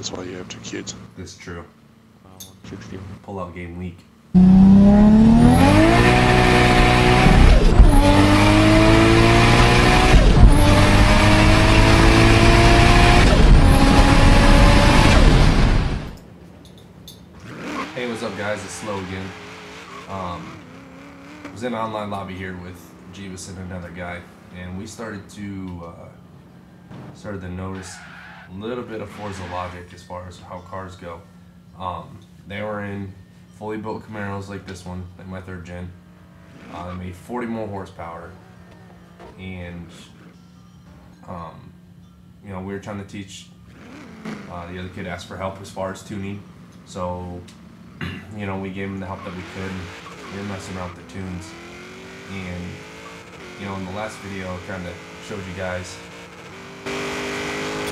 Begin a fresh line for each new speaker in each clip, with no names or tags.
That's why you have two kids.
This is true.
161.
Pull out game week. Hey, what's up, guys? It's Slow again. Um, I was in an online lobby here with Jeebus and another guy, and we started to uh, started to notice little bit of Forza logic as far as how cars go. Um, they were in fully built Camaros like this one, like my third gen. Uh, they made 40 more horsepower, and um, you know we were trying to teach. Uh, the other kid asked for help as far as tuning, so you know we gave him the help that we could. And we were messing around with the tunes, and you know in the last video I kind of showed you guys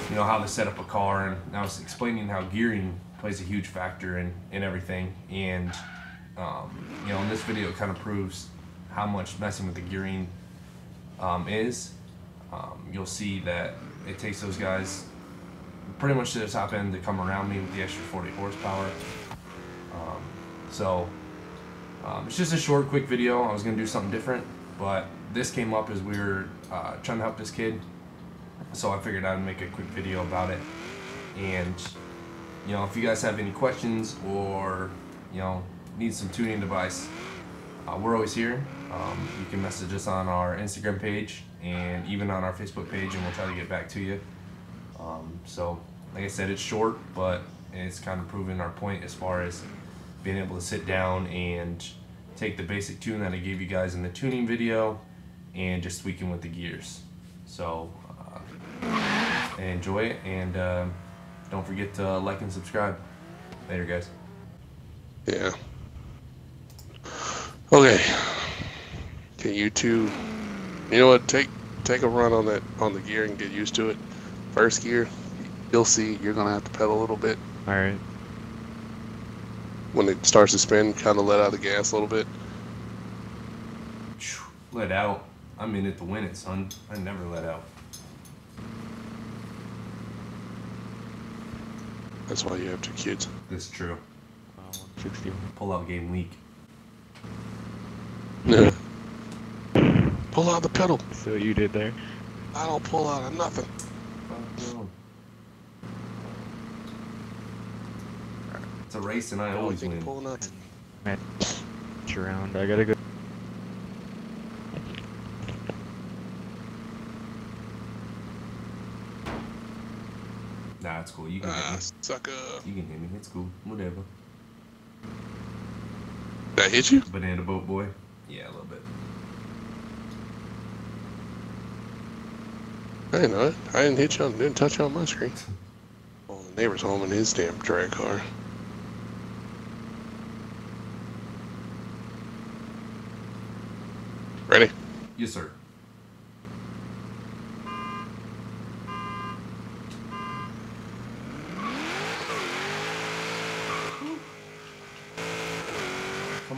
you know how to set up a car and I was explaining how gearing plays a huge factor in, in everything and um, you know in this video it kind of proves how much messing with the gearing um, is. Um, you'll see that it takes those guys pretty much to the top end to come around me with the extra 40 horsepower. Um, so um, it's just a short quick video. I was gonna do something different but this came up as we were uh, trying to help this kid so I figured I'd make a quick video about it. And you know, if you guys have any questions or you know need some tuning advice, uh, we're always here. Um, you can message us on our Instagram page and even on our Facebook page, and we'll try to get back to you. Um, so, like I said, it's short, but it's kind of proving our point as far as being able to sit down and take the basic tune that I gave you guys in the tuning video and just tweaking with the gears. So uh, enjoy it and uh, don't forget to like and subscribe. Later, guys.
Yeah. Okay. Okay, you two. You know what? Take take a run on that on the gear and get used to it. First gear, you'll see you're gonna have to pedal a little bit
Alright.
when it starts to spin. Kind of let out the gas a little bit.
Let out. I'm in it to win it, son. I never let out.
That's why you have two kids.
That's true.
Uh, 161.
Pull out game week.
Yeah. pull out the pedal.
So what you did there.
I don't pull out of nothing.
Fuck no. It's a race and I
I always
always win.
pulling out.
Man, it's around. I gotta go.
Nah, it's cool. You can
Ah,
hit
sucker.
me. You can hit me. It's cool. Whatever.
Did I hit you?
Banana boat boy. Yeah, a little bit.
I didn't know it. I didn't hit you. On, didn't touch you on my screen. Oh, the neighbor's home in his damn drag car. Ready?
Yes, sir.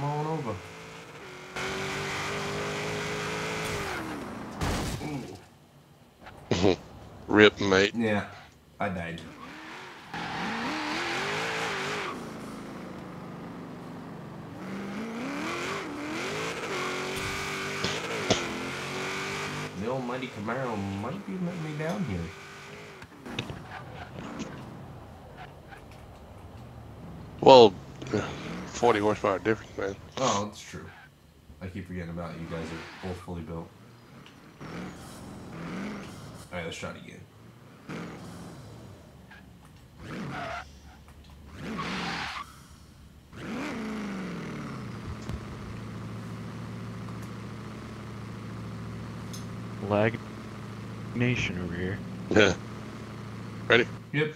Come on over.
Rip, mate.
Yeah, I died. The almighty Camaro might be letting me down here.
Well, 40 horsepower difference, man.
Oh, that's true. I keep forgetting about it. You guys are both fully built. Alright, let's try it again.
Lag Nation over here.
Yeah. Ready?
Yep.